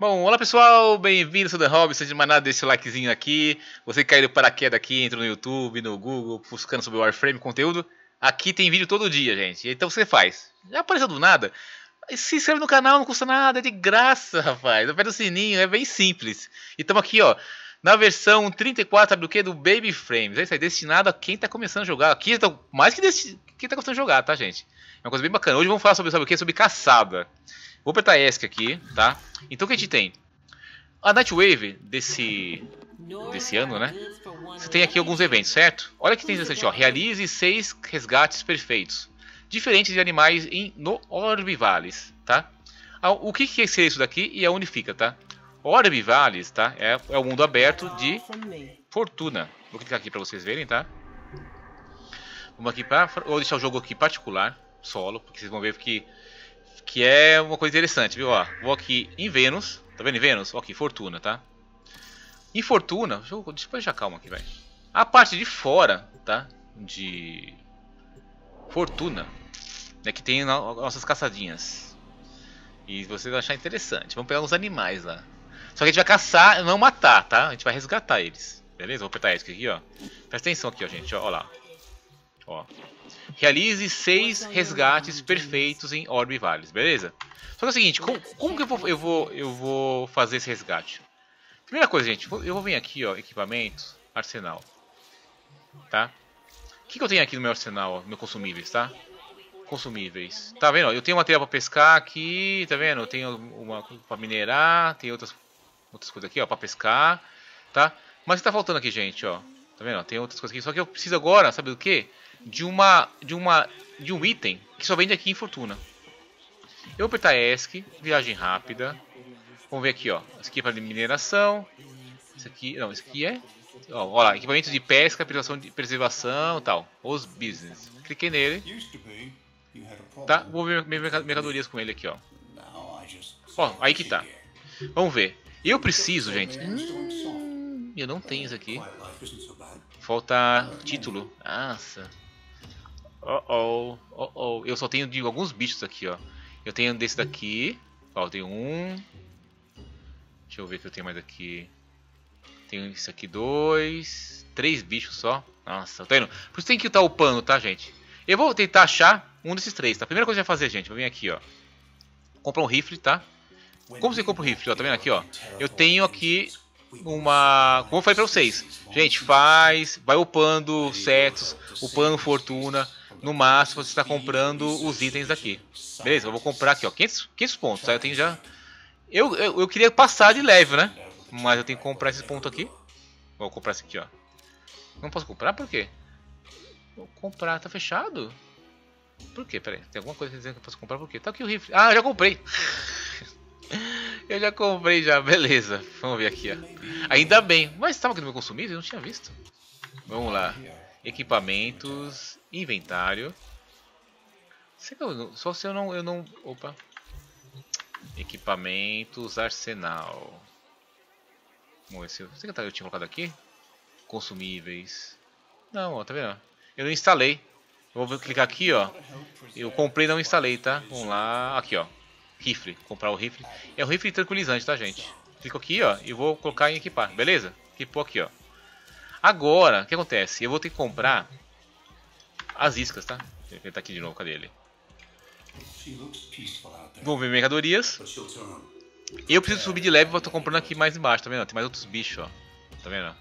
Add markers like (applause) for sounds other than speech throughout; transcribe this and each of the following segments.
Bom, olá pessoal, bem-vindos ao The Hobby, seja de manada, deixa o likezinho aqui. Você que caiu do paraquedas aqui, entra no YouTube, no Google, buscando sobre o Warframe conteúdo. Aqui tem vídeo todo dia, gente. Então você faz. Já apareceu do nada? Se inscreve no canal, não custa nada, é de graça, rapaz. Aperta o sininho, é bem simples. E estamos aqui, ó, na versão 34 do que? Do Baby Frames. É isso aí, destinado a quem está começando a jogar. Aqui, mais que desti... quem está começando a jogar, tá, gente? É uma coisa bem bacana. Hoje vamos falar sobre, sabe o que? Sobre caçada. Vou apertar ESC aqui, tá? Então o que a gente tem? A Nightwave desse, desse ano, né? Você tem aqui alguns eventos, certo? Olha que interessante, ó. Realize seis resgates perfeitos. Diferentes de animais em, no Orbivalis, tá? Ah, o que, que é isso daqui e aonde fica, tá? Orbivalis, tá? É, é o mundo aberto de fortuna. Vou clicar aqui para vocês verem, tá? Vamos aqui para... Vou deixar o jogo aqui particular, solo, porque vocês vão ver que que é uma coisa interessante, viu? Ó, vou aqui em Vênus. Tá vendo em Vênus? Ó, aqui, Fortuna, tá? Em Fortuna, deixa eu, deixa eu deixar calma aqui, velho. A parte de fora, tá? De Fortuna, é que tem nossas caçadinhas. E vocês vão achar interessante. Vamos pegar uns animais lá. Só que a gente vai caçar, não matar, tá? A gente vai resgatar eles. Beleza? Vou apertar esse aqui, ó. Presta atenção aqui, ó, gente. Ó, ó lá. Ó. Realize seis resgates perfeitos em Orbe Vales, beleza? Só que é o seguinte, como, como que eu vou, eu, vou, eu vou fazer esse resgate? Primeira coisa, gente, eu vou vir aqui, ó, equipamentos, arsenal. Tá? O que, que eu tenho aqui no meu arsenal, no meu consumíveis, tá? Consumíveis. Tá vendo? Eu tenho material para pescar aqui, tá vendo? Eu tenho uma para minerar, tem outras, outras coisas aqui, ó, para pescar, tá? Mas o que tá faltando aqui, gente, ó? Tá vendo? Tem outras coisas aqui, só que eu preciso agora, sabe do que? De uma de uma de um item que só vende aqui em Fortuna. Eu vou apertar ESC, viagem rápida. Vamos ver aqui, ó. Isso aqui é para mineração. Isso aqui, não, isso aqui é, ó, olha lá, equipamento de pesca, preservação, de preservação, tal. Os business. Cliquei nele. Tá, vou ver mercadorias com ele aqui, ó. Ó, aí que tá. Vamos ver. Eu preciso, gente. Hum, eu não tenho isso aqui. Falta título. Nossa. Oh oh, oh oh. Eu só tenho de alguns bichos aqui, ó. Eu tenho desse daqui. Ó, eu tenho um. Deixa eu ver o que eu tenho mais aqui. Tenho esse aqui, dois. Três bichos só. Nossa, tá vendo? Por isso tem que estar upando, tá, gente? Eu vou tentar achar um desses três, tá? Primeira coisa que vai fazer, gente, vou vir aqui, ó. Comprar um rifle, tá? Como você compra um rifle, ó? Tá vendo aqui, ó? Eu tenho aqui uma... Como eu falei pra vocês. Gente, faz... Vai upando setos, upando fortuna no máximo você está comprando os itens daqui. Beleza, eu vou comprar aqui, ó, 500, 500 pontos. Aí eu tenho já... Eu, eu, eu, queria passar de leve, né? Mas eu tenho que comprar esses pontos aqui. Vou comprar esse aqui, ó. Não posso comprar? Por quê? Vou comprar, tá fechado? Por quê? Pera aí, tem alguma coisa dizendo que eu posso comprar por quê? Tá aqui o rifle. Ah, já comprei! (laughs) eu já comprei já, beleza. Vamos ver aqui, ó. Ainda bem. Mas estava aqui no meu consumível? Eu não tinha visto. Vamos lá. Equipamentos. Inventário. Só se eu não, eu não... Opa. Equipamentos, arsenal. Vamos ver se eu... Será que eu tinha colocado aqui? Consumíveis. Não, ó, tá vendo? Eu não instalei. Eu vou clicar aqui, ó. Eu comprei e não instalei, tá? Vamos lá. Aqui, ó. Rifle. Comprar o rifle. É um rifle tranquilizante, tá, gente? Clico aqui, ó. E vou colocar em equipar. Beleza? Equipou aqui, ó. Agora, o que acontece? Eu vou ter que comprar as iscas, tá? Ele tá aqui de novo, cadê ele? Vamos ver mercadorias. Eu preciso subir de level, eu tô comprando aqui mais embaixo, tá vendo? Tem mais outros bichos, ó. Tá vendo?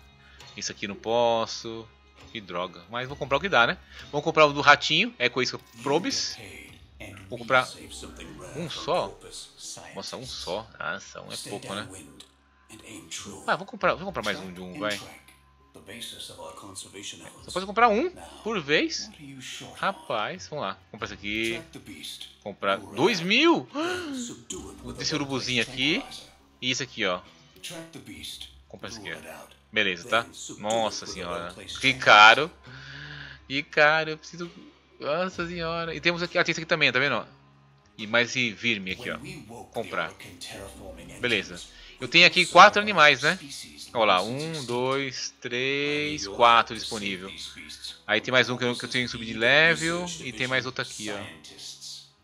Isso aqui não posso. Que droga. Mas vou comprar o que dá, né? Vamos comprar o do ratinho, é com isso Probes. Vou comprar um só? Nossa, um só. Nossa, um é pouco, né? Ah, vou comprar, vou comprar mais um de um, vai. Só pode comprar um por vez? Rapaz, vamos lá. Comprar esse aqui. Comprar dois mil! Desse urubuzinho aqui. E isso aqui, ó. Comprar esse aqui, ó. Beleza, tá? Nossa senhora. Que caro. Que caro. Eu preciso... Nossa senhora. E temos aqui... Ah, tem isso aqui também, tá vendo? E mais esse virme aqui, ó. Comprar. Beleza. Eu tenho aqui quatro animais, né? Olha lá, um, dois, três, quatro disponível. Aí tem mais um que eu, que eu tenho que subir de level e tem mais outro aqui, ó.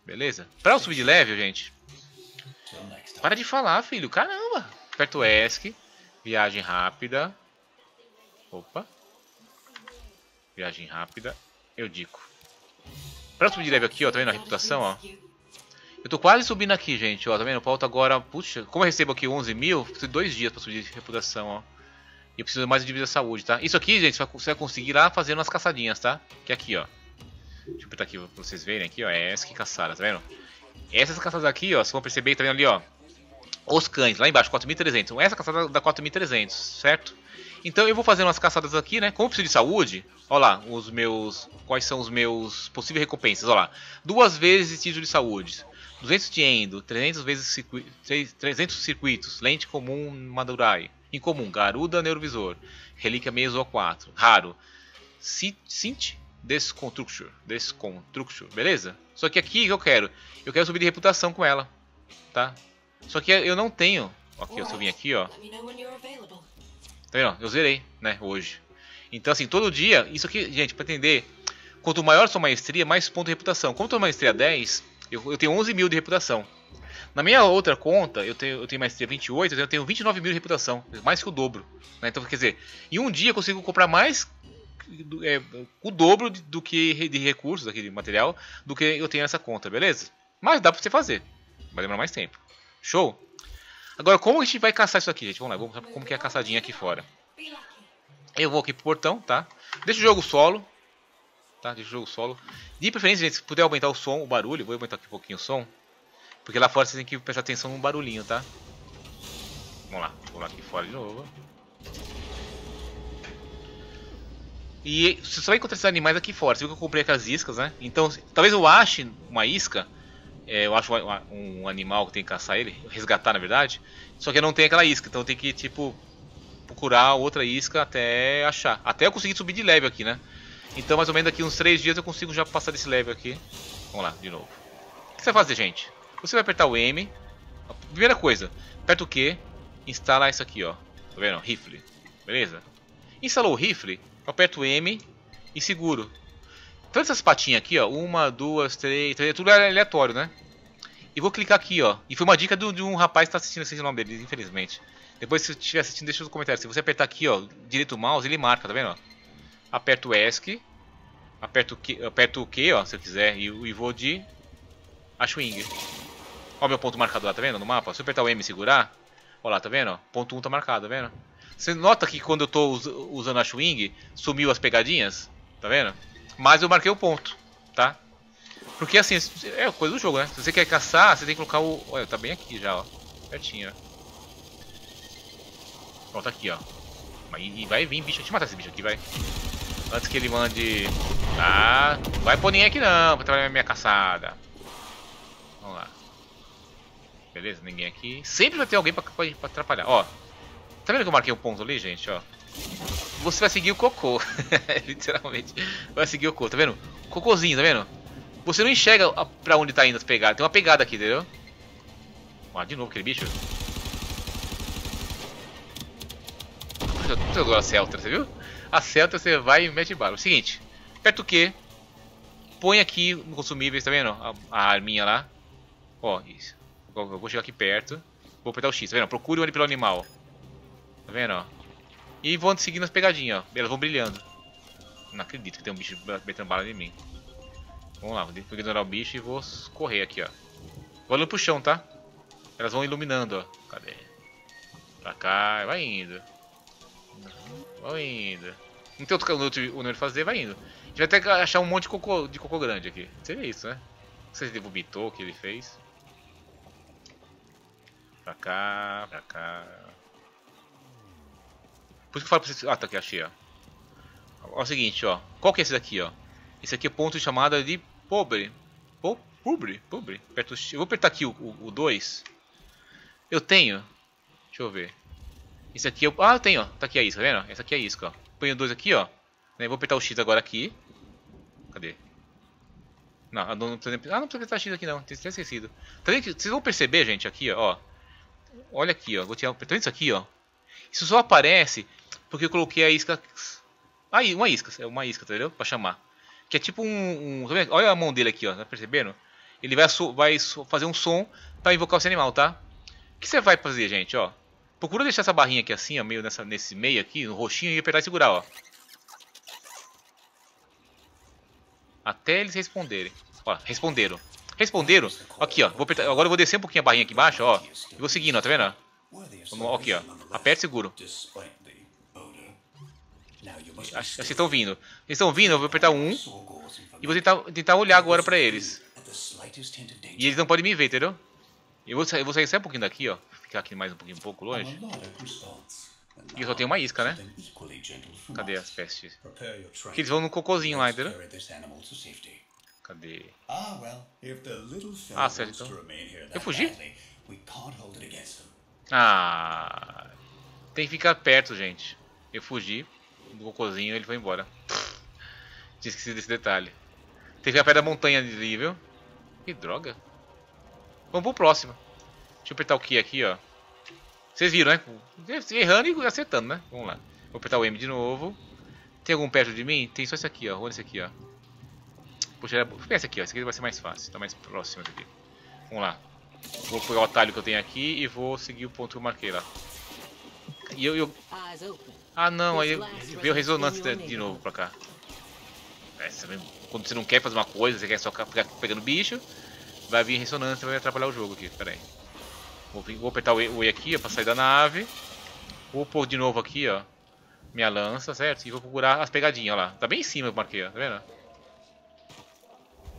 Beleza? Para eu subir de level, gente, Para de falar, filho. Caramba. Aperta o ESC. Viagem rápida. Opa. Viagem rápida. Eu digo. Pra subir de level aqui, ó. Tá vendo a reputação, ó? Eu tô quase subindo aqui, gente, ó. Tá vendo? Falta agora... Puxa, como eu recebo aqui 11 mil, preciso de dois dias pra subir de reputação, ó. E eu preciso mais de dívida de saúde, tá? Isso aqui, gente, você vai conseguir lá fazendo as caçadinhas, tá? Que é aqui, ó. Deixa eu apertar aqui pra vocês verem aqui, ó. É essa que caçada, tá vendo? Essas caçadas aqui, ó, vocês vão perceber, tá vendo ali, ó. Os cães, lá embaixo, 4.300. Essa caçada dá 4.300, certo? Então eu vou fazer umas caçadas aqui, né? Como eu preciso de saúde, ó lá, os meus... Quais são os meus possíveis recompensas, ó lá. Duas vezes título de saúde. 200 de endo, 300 vezes circuito, 300 circuitos, lente comum Madurai. Incomum, Garuda Neurovisor, Relíquia Meso 4, raro. Sint Desconstructure, Desconstructure, beleza? Só que aqui que eu quero, eu quero subir de reputação com ela, tá? Só que eu não tenho, aqui eu subi aqui, ó. Tá vendo? Eu zerei, né, hoje. Então assim, todo dia, isso aqui, gente, para entender, quanto maior sua maestria, mais ponto de reputação. Como tua maestria 10, eu, eu tenho 11 mil de reputação. Na minha outra conta, eu tenho, eu tenho maestria 28, eu tenho 29 mil de reputação, mais que o dobro. Né? Então, quer dizer, em um dia eu consigo comprar mais é, o dobro de, do que de recursos, aqui, de material, do que eu tenho nessa conta, beleza? Mas dá pra você fazer. Vai demorar mais tempo. Show? Agora, como a gente vai caçar isso aqui, gente? Vamos lá, vamos ver como que é a caçadinha aqui fora. Eu vou aqui pro portão, tá? Deixa o jogo solo. Tá? O jogo solo. De preferência, gente, se puder aumentar o som, o barulho, vou aumentar aqui um pouquinho o som. Porque lá fora você tem que prestar atenção no barulhinho, tá? Vamos lá, vamos lá aqui fora de novo. E você só vai encontrar esses animais aqui fora. Você viu que eu comprei aquelas iscas, né? Então, talvez eu ache uma isca. É, eu acho um, um, animal que tem que caçar ele, resgatar na verdade. Só que eu não tenho aquela isca, então tem que, tipo, procurar outra isca até achar. Até eu conseguir subir de level aqui, né? Então, mais ou menos daqui uns 3 dias eu consigo já passar desse level aqui. Vamos lá, de novo. O que você vai fazer, gente? Você vai apertar o M. primeira coisa, aperta o Q, instala isso aqui, ó. Tá vendo? Rifle. Beleza? Instalou o rifle, aperto o M e seguro. Todas essas patinhas aqui, ó. Uma, duas, três, três. Tudo é aleatório, né? E vou clicar aqui, ó. E foi uma dica do, de um rapaz que está assistindo esse nome dele, infelizmente. Depois, se estiver assistindo, deixa nos comentários. Se você apertar aqui, ó, direito o mouse, ele marca, tá vendo? Ó? Aperto o ESC. Aperto Q, aperto o Q, ó, se eu quiser. E, e vou de Ashwing. O meu ponto marcado lá, tá vendo? No mapa. Se eu apertar o M e segurar, olha lá, tá vendo? Ponto 1 tá marcado, tá vendo? Você nota que quando eu tô usando a swing, sumiu as pegadinhas? Tá vendo? Mas eu marquei o ponto, tá? Porque assim, é coisa do jogo, né? Se você quer caçar, você tem que colocar o... Olha, tá bem aqui já, ó. Pertinho, ó. Pronto, aqui, ó. E vai vir bicho. Deixa eu matar esse bicho aqui, vai. Antes que ele mande... Ah, vai pôr ninguém aqui não, pra trabalhar minha caçada. Vamos lá. Beleza, ninguém aqui. Sempre vai ter alguém pra, pra, pra atrapalhar. Ó, tá vendo que eu marquei um ponto ali, gente? Ó. Você vai seguir o cocô. (laughs) Literalmente. Vai seguir o cocô, tá vendo? Cocôzinho, tá vendo? Você não enxerga pra onde tá indo as pegadas. Tem uma pegada aqui, entendeu? Ó, de novo aquele bicho. Eu adoro a Celta, você viu? A Celta você vai e mete bala. Seguinte, aperta o Q. Põe aqui no consumíveis, tá vendo? A, a arminha lá. Ó, isso. Eu vou chegar aqui perto. Vou apertar o X, tá vendo? Procure o pelo animal. Tá vendo, ó? E vão seguindo as pegadinhas, ó. Elas vão brilhando. Não acredito que tem um bicho metendo bala em mim. Vamos lá, vou ignorar o bicho e vou correr aqui, ó. Vou olhando pro chão, tá? Elas vão iluminando, ó. Cadê? Pra cá, vai indo. Vai indo. Não tem outro caminho onde fazer, vai indo. A gente vai que achar um monte de cocô, de cocô grande aqui. Seria isso, né? Não sei se ele vomitou o que ele fez. Pra cá, pra cá. Por isso que eu falo pra vocês. Ah, tá aqui, achei, ó. Ó, é o seguinte, ó. Qual que é esse daqui, ó? Esse aqui é ponto de chamada de pobre. Po pobre? Pobre? Aperto, eu vou apertar aqui o 2. Eu tenho. Deixa eu ver. Esse aqui eu. Ah, eu tenho, ó. Tá aqui a isca, tá vendo? Essa aqui é a isca, ó. Ponho dois aqui, ó. Né, vou apertar o X agora aqui. Cadê? Não, não precisa, ah, não precisa apertar X aqui não, tinha esquecido. Tá Vocês vão perceber, gente, aqui, ó. Olha aqui, ó. Vou tirar tá isso aqui, ó. Isso só aparece porque eu coloquei a isca. Aí, uma isca, é uma isca, entendeu? Pra chamar. Que é tipo um. um tá olha a mão dele aqui, ó. Tá percebendo? Ele vai, vai fazer um som pra invocar esse animal, tá? que você vai fazer, gente, ó? Procura deixar essa barrinha aqui assim, ó, meio nessa, nesse meio aqui, no roxinho, e apertar e segurar, ó. Até eles responderem. Ó, responderam. Responderam? Aqui, ó. Vou apertar, agora eu vou descer um pouquinho a barrinha aqui embaixo, ó. E vou seguindo, ó, tá vendo? Vamos, aqui, ó. Aperta e seguro. Acho que estão vindo. Eles estão vindo, eu vou apertar um. E vou tentar, tentar olhar agora pra eles. E eles não podem me ver, entendeu? Eu vou, eu vou sair só um pouquinho daqui, ó. Ficar aqui mais um pouquinho, um pouco longe. E eu só tenho uma isca, né? Cadê as pestes? Que eles vão no cocôzinho lá, entendeu? Cadê? Ah, certo, então. Eu fugi? Ah. Tem que ficar perto, gente. Eu fugi do cocôzinho ele foi embora. Tinha esquecido desse detalhe. Tem que ficar perto da montanha ali, viu? Que droga. Vamos pro próximo. Deixa eu apertar o Q aqui, ó. Vocês viram, né? Errando e acertando, né? Vamos lá. Vou apertar o M de novo. Tem algum perto de mim? Tem só esse aqui, ó. Olha esse aqui, ó. Puxa, pega esse aqui, ó. Esse aqui vai ser mais fácil. Tá mais próximo aqui. Vamos lá. Vou pegar o atalho que eu tenho aqui e vou seguir o ponto que eu marquei lá. E eu... eu... Ah, não. Aí veio ressonância de novo pra cá. É, quando você não quer fazer uma coisa, você quer só ficar pegando bicho, vai vir ressonância e vai atrapalhar o jogo aqui. Pera aí. Vou, vou apertar o E, o e aqui, ó, pra sair da nave. Vou pôr de novo aqui, ó. Minha lança, certo? E vou procurar as pegadinhas, ó lá. Tá bem em cima eu marquei, ó. Tá vendo?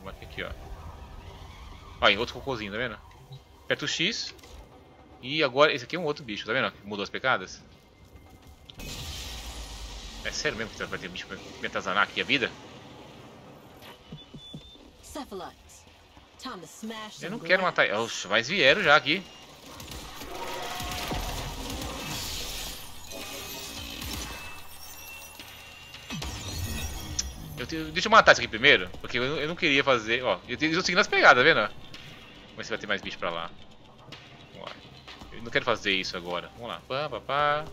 Marquei aqui, ó. Olha, outro cocôzinho, tá vendo? Aperta o X. E agora, esse aqui é um outro bicho, tá vendo? Mudou as pegadas. É sério mesmo que vai ter bicho pra me atazanar aqui a vida? Eu não quero matar... Oxe, mas vieram já aqui. Eu te, deixa eu matar isso aqui primeiro, porque eu, eu não queria fazer... Ó, eu estou seguindo as pegadas, tá vendo? Vamos ver se vai ter mais bicho pra lá. Vamos lá. Eu não quero fazer isso agora. Vamos lá. Pá, pá, pá.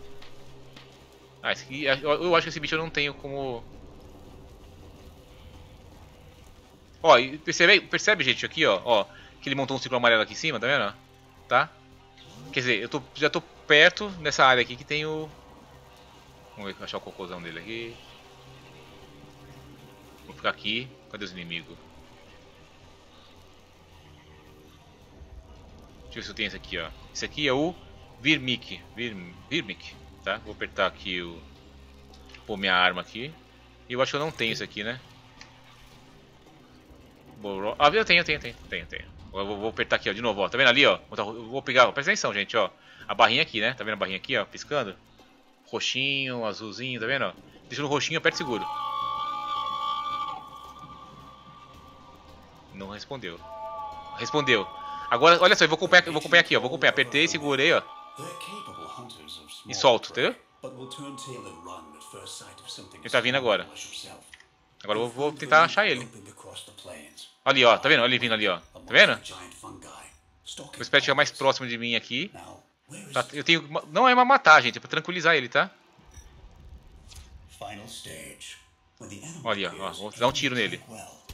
Ah, esse aqui... Eu, eu acho que esse bicho eu não tenho como... Ó, percebe, percebe, gente, aqui, ó, ó, que ele montou um círculo amarelo aqui em cima, tá vendo? Tá? Quer dizer, eu tô, já tô perto nessa área aqui que tem o... Vamos ver, achar o cocôzão dele aqui. Vou ficar aqui. Cadê os inimigos? Deixa eu ver se eu tenho esse aqui, ó. Esse aqui é o Virmic. Vir, Virmic, tá? Vou apertar aqui o... Pôr minha arma aqui. E eu acho que eu não tenho esse aqui, né? Ah, eu tenho, tenho, tenho, tenho, tenho. Eu vou, apertar aqui, ó, de novo, ó. Tá vendo ali, ó? vou pegar, presta atenção, gente, ó. A barrinha aqui, né? Tá vendo a barrinha aqui, ó, piscando? Roxinho, azulzinho, tá vendo, ó? Deixa no roxinho, aperta seguro. Não respondeu. Respondeu. Agora, olha só, eu vou acompanhar, eu vou acompanhar aqui, ó. Vou acompanhar. Apertei, segurei, ó. E solto, entendeu? Ele tá vindo agora. Agora eu vou tentar achar ele. Ali, ó. Tá vendo? Olha ele vindo ali, ó. Tá vendo? Vou esperar chegar mais próximo de mim aqui. Tá, eu tenho... Não é uma matar, gente. É pra tranquilizar ele, tá? Olha, ó. Vou dar um tiro nele.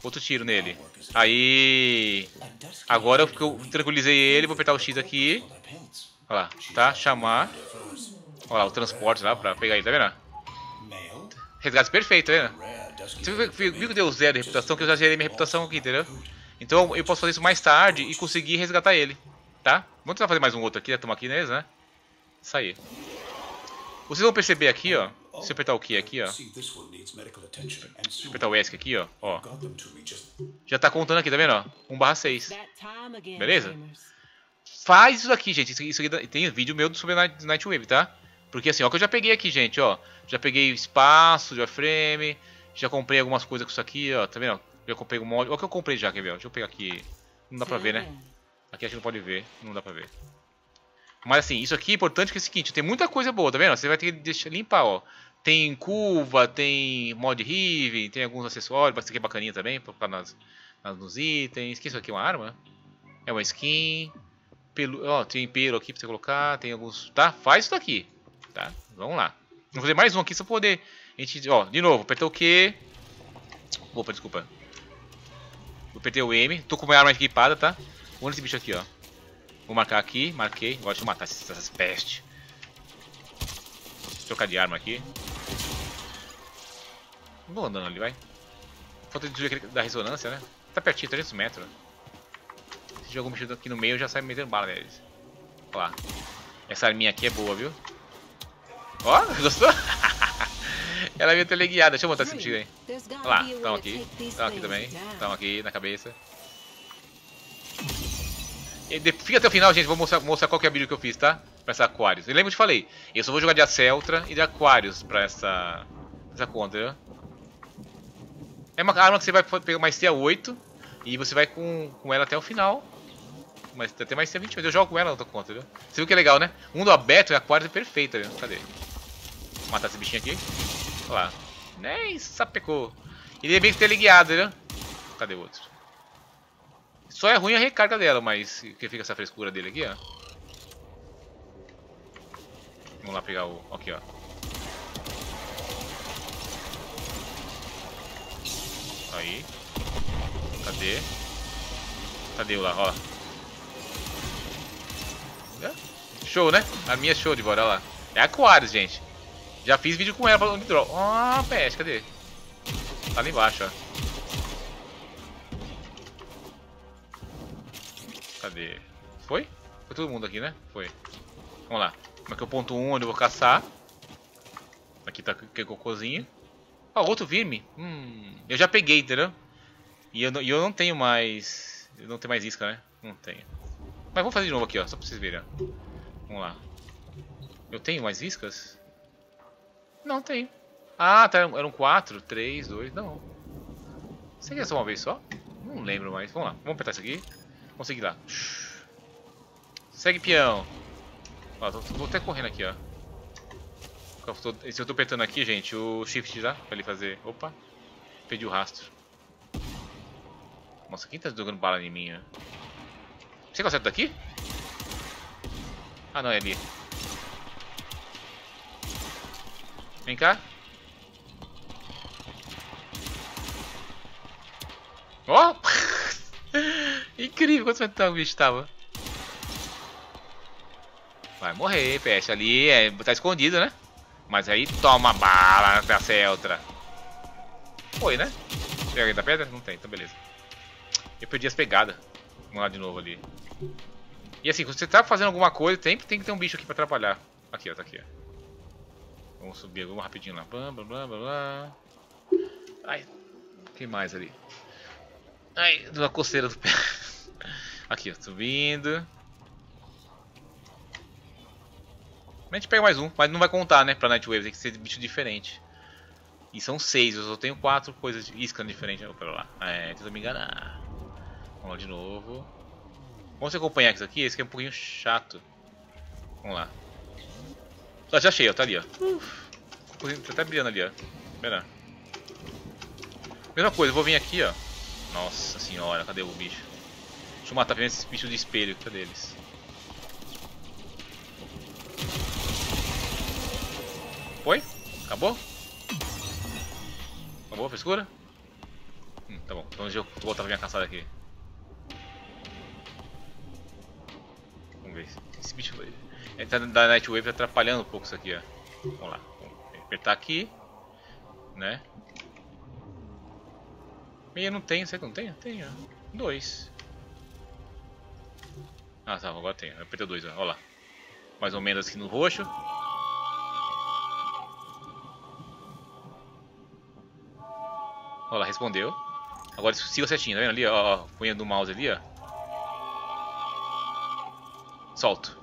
Outro tiro nele. Aí... Agora que eu tranquilizei ele, vou apertar o X aqui. Olha lá, tá? Chamar. Olha lá, o transporte lá pra pegar ele, tá vendo? Resgate perfeito, tá vendo? Você viu que deu zero de reputação? Que eu já gerei minha reputação aqui, entendeu? Então eu posso fazer isso mais tarde e conseguir resgatar ele, tá? Vamos tentar fazer mais um outro aqui, né? Toma aqui neles, né? Isso aí. Vocês vão perceber aqui, ó. Se eu apertar o Q aqui, ó. Deixa eu apertar o ESC aqui, ó. ó. Já tá contando aqui, tá vendo? Ó? 1 barra 6. Beleza? Faz isso aqui, gente. Isso aqui tem vídeo meu sobre Nightwave, tá? Porque assim, ó, que eu já peguei aqui, gente, ó. Já peguei espaço, já frame. Já comprei algumas coisas com isso aqui, ó. Tá vendo? Já comprei um mod. Olha o que eu comprei já, quer ver? Deixa eu pegar aqui. Não dá pra ver, né? Aqui a gente não pode ver. Não dá pra ver. Mas assim, isso aqui é importante que é o seguinte, tem muita coisa boa, tá vendo? Você vai ter que deixar, limpar, ó. Tem curva, tem mod Rive, tem alguns acessórios, isso aqui é bacaninha também, pra colocar nas, nas, nos itens. Que isso aqui é uma arma? É uma skin. Pelo, ó, tem pelo aqui pra você colocar, tem alguns... Tá? Faz isso daqui, tá? Vamos lá. Vou fazer mais um aqui só pra poder... A gente, ó, de novo, apertou o Q. Opa, desculpa. Eu apertei o M. Tô com minha arma equipada, tá? Vamos nesse bicho aqui, ó. Vou marcar aqui, marquei. Gosto de matar essas, essas pestes. Trocar de arma aqui. Vou andando ali, vai. Falta de da ressonância, né? Tá pertinho, 300 metros. Se jogar um bicho aqui no meio, já saio metendo bala neles. Olha lá. Essa arminha aqui é boa, viu? Ó, (laughs) gostou? (laughs) Ela é meio teleguiada. Deixa eu botar esse tiro aí. Olha lá, estão aqui. Estão aqui também. Estão aqui na cabeça. Fica até o final, gente. Vou mostrar, mostrar qual que é a build que eu fiz, tá? Pra essa Aquarius. E lembra que eu te falei? Eu só vou jogar de Aceltra e de Aquarius pra essa, essa conta? É uma arma que você vai pegar mais tia 8 e você vai com, com ela até o final. Mas até mais tia 28. Eu jogo com ela na outra conta, viu? Você viu que é legal, né? Mundo aberto e Aquarius é perfeita? Cadê? Vou matar esse bichinho aqui. Olha lá. Nem sapecou. Ele é bem teleguiado, viu? Cadê o outro? Só é ruim a recarga dela, mas que fica essa frescura dele aqui, ó. Vamos lá pegar o... Aqui, ó. Aí. Cadê? Cadê o lá? Ó. Show, né? A minha é show de bora, lá. É Aquarius, gente. Já fiz vídeo com ela falando de drop. Ó, oh, peste, cadê? Tá ali embaixo, ó. Cadê? Foi? Foi todo mundo aqui, né? Foi. Vamos lá. Aqui é o ponto 1 um, onde eu vou caçar. Aqui tá aquele cocôzinho. Ó, oh, outro verme. Hum, eu já peguei, entendeu? E eu, e eu não tenho mais... Eu não tenho mais isca, né? Não tenho. Mas vamos fazer de novo aqui, ó. Só pra vocês verem, ó. Vamos lá. Eu tenho mais iscas? Não, tenho. Ah, tá, eram 4, 3, 2, não. Você quer só uma vez só? Não lembro mais. Vamos lá, vamos apertar isso aqui. Vamos seguir lá. Segue peão. Ó, tô, tô até correndo aqui, ó. Se eu tô apertando aqui, gente, o shift já, pra ele fazer... Opa, perdi o rastro. Nossa, quem tá jogando bala em mim, né? Você consegue daqui? Ah, não, é ali. Vem cá. Ó! Oh! (laughs) Incrível quanto metal o bicho tava. Vai morrer, peste. Ali é, tá escondido, né? Mas aí toma bala na Celtra. Foi, né? Tem alguém da pedra? Não tem, então beleza. Eu perdi as pegadas. Vamos lá de novo ali. E assim, quando você tá fazendo alguma coisa, tem, tem que ter um bicho aqui pra atrapalhar. Aqui, ó, tá aqui, ó. Vamos subir, vamos rapidinho lá. Blá, blá, blá, blá. Ai, o que mais ali? Ai, uma coceira do pé. (laughs) Aqui, ó, subindo. A gente pega mais um, mas não vai contar, né, pra Nightwave, tem que ser bicho diferente. E são seis, eu só tenho quatro coisas de isca diferentes. Oh, pera lá. É, tenta me enganar. Vamos lá de novo. Vamos acompanhar isso aqui, esse aqui é um pouquinho chato. Vamos lá. Ah, já achei, ó, tá ali, ó. Uf, tá até brilhando ali, ó. Pera. Mesma coisa, eu vou vir aqui, ó. Nossa senhora, cadê o bicho? Deixa eu matar primeiro esses bichos de espelho, cadê eles? Acabou? Acabou a frescura? Hum, tá bom, então deixa eu voltar pra minha caçada aqui. Vamos ver. Esse bicho ele tá da Nightwave atrapalhando um pouco isso aqui, ó. Vamos lá. Vamos apertar aqui. Né? Meia não tem, será que não tem? Tem. Dois. Ah, tá, agora tem. Apertei dois, ó. Olha lá. Mais ou menos aqui no roxo. Olha lá, respondeu. Agora siga certinho, tá vendo ali, ó, ó, punha do mouse ali, ó. Solto.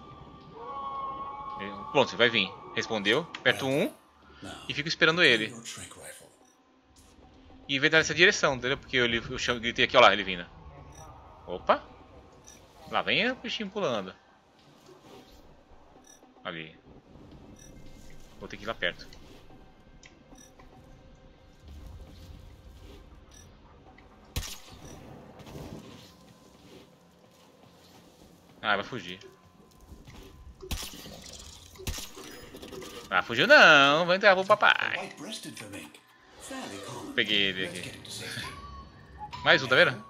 Pronto, vai vir. Respondeu, aperto um e fico esperando ele. E vem nessa direção, entendeu? Porque eu, eu gritei aqui, ó lá, ele vindo. Opa! Lá vem o bichinho pulando. Ali. Vou ter que ir lá perto. Ah, vai fugir. Ah, fugiu não. Vai entrar pro papai. Peguei ele aqui. Mais um, tá vendo?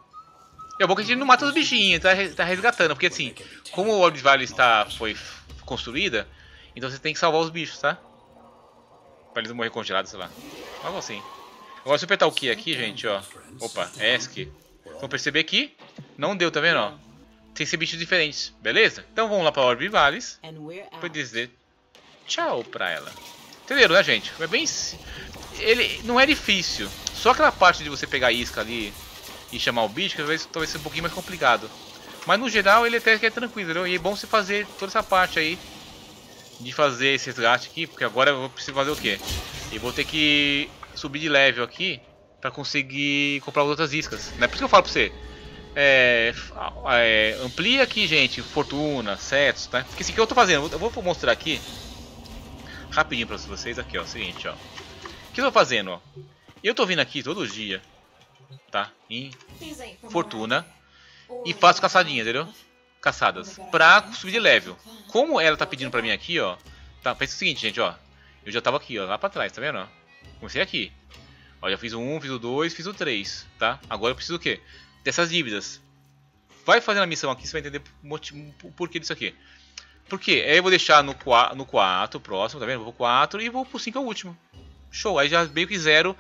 É bom que a gente não mata os bichinhos, tá, tá resgatando. Porque assim, como o Orb Valley está, foi construída, então você tem que salvar os bichos, tá? Pra eles não morrer congelados, sei lá. Algo assim. Agora se eu apertar o Q aqui, gente, ó. Opa, ESC. Vão perceber que não deu, tá vendo, ó? Tem que ser bichos diferentes, beleza? Então vamos lá pra Orb Valles. Pra dizer tchau pra ela. Entenderam, né, gente? É bem... Ele não é difícil. Só aquela parte de você pegar a isca ali e chamar o bicho, que talvez, talvez seja um pouquinho mais complicado. Mas no geral ele até que é tranquilo, entendeu? E é bom você fazer toda essa parte aí de fazer esse resgate aqui, porque agora eu vou precisar fazer o quê? Eu vou ter que subir de level aqui para conseguir comprar outras iscas. Não é por isso que eu falo pra você. É, é, amplia aqui, gente, fortuna, setos, tá? Porque isso que eu tô fazendo, eu vou mostrar aqui rapidinho para vocês aqui, ó, seguinte, ó. O que eu tô fazendo, ó? Eu tô vindo aqui todo dia, tá? Em fortuna e faço caçadinhas, entendeu? Caçadas pra subir de level. Como ela tá pedindo pra mim aqui, ó. Tá, pensa o seguinte, gente, ó. Eu já tava aqui, ó, lá pra trás, tá vendo? Ó? Comecei aqui. Ó, já fiz o 1, fiz o 2, fiz o 3, tá? Agora eu preciso o quê? Dessas dívidas. Vai fazendo a missão aqui, você vai entender o, porquê disso aqui. Por quê? Aí eu vou deixar no 4, no 4 próximo, tá vendo? Vou pro 4 e vou pro 5 é o último. Show, aí já meio que zero,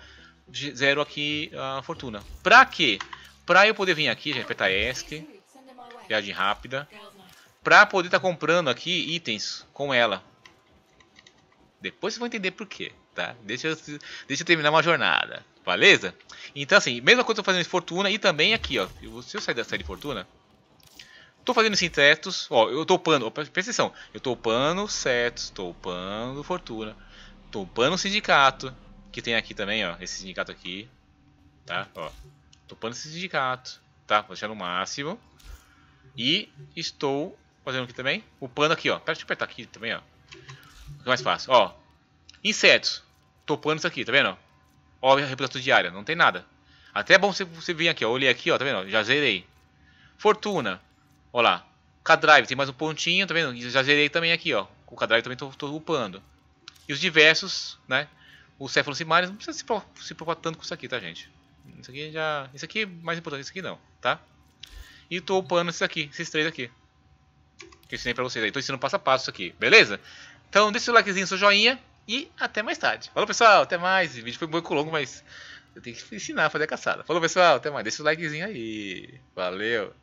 zero aqui a fortuna. Pra quê? Pra eu poder vir aqui, gente, apertar ESC, viagem rápida, pra poder estar tá comprando aqui itens com ela. Depois vocês vão entender por quê, tá? Deixa eu, deixa eu terminar uma jornada, beleza? Então assim, mesma coisa eu tô fazendo em fortuna e também aqui, ó. Se eu sair da série de fortuna, tô fazendo sintetos, ó, eu tô upando, presta atenção, eu tô upando setos, tô upando fortuna, tô upando sindicato, que tem aqui também, ó, esse sindicato aqui, tá? Ó, tô upando esse sindicato, tá? Vou deixar no máximo. E estou fazendo aqui também, upando aqui, ó. Deixa eu apertar aqui também, ó. Mais fácil. Ó, insetos. Topando isso aqui, tá vendo? Ó, a reputação diária, não tem nada. Até é bom você, você vir aqui, ó. Olhei aqui, ó, tá vendo? Já zerei. Fortuna. Ó lá. K-Drive, tem mais um pontinho, tá vendo? Já zerei também aqui, ó. O K-Drive também tô, tô upando. E os diversos, né? Os cefalocimários, não precisa se, se preocupar tanto com isso aqui, tá, gente? Isso aqui já... Isso aqui é mais importante, isso aqui não, tá? E tô upando esses aqui, esses três aqui. Que eu ensinei pra vocês aí. Tô ensinando passo a passo isso aqui, beleza? Então deixa o likezinho, seu joinha e até mais tarde. Falou pessoal, até mais. O vídeo foi pouco longo, mas eu tenho que ensinar a fazer a caçada. Falou pessoal, até mais. Deixa o likezinho aí. Valeu.